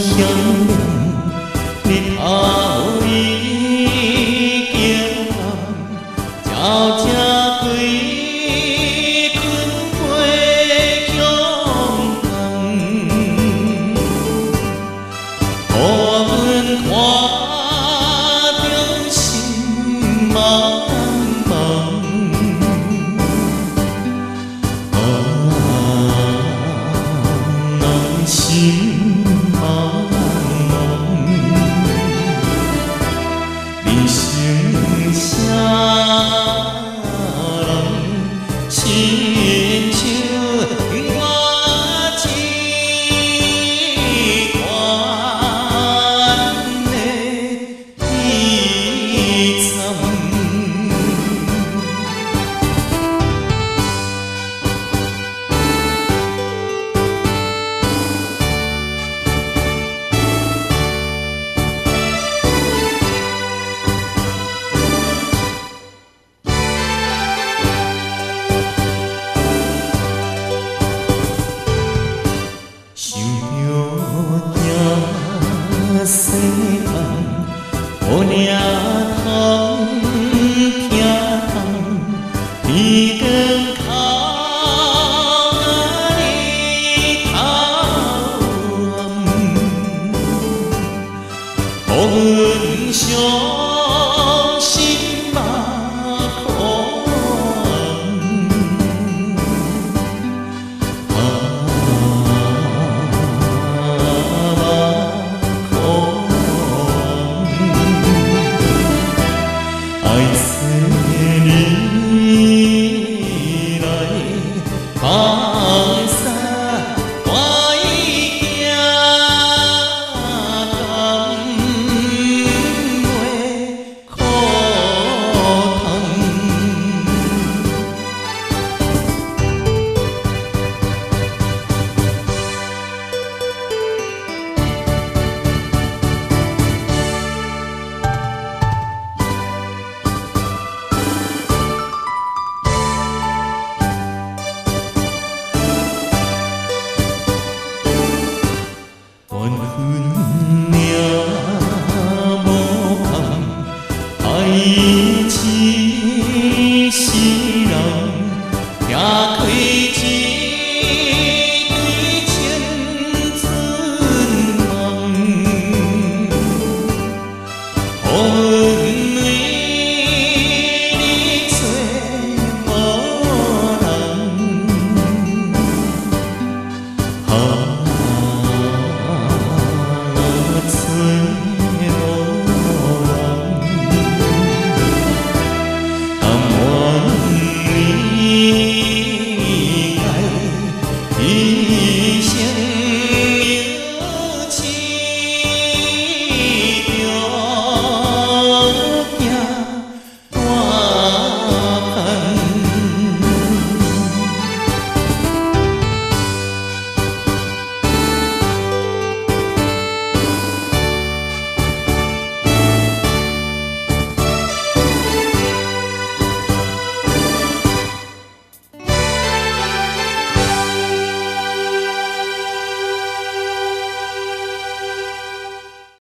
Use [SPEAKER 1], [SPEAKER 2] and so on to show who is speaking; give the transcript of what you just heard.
[SPEAKER 1] 想 Yeah. মনে mas. còn hương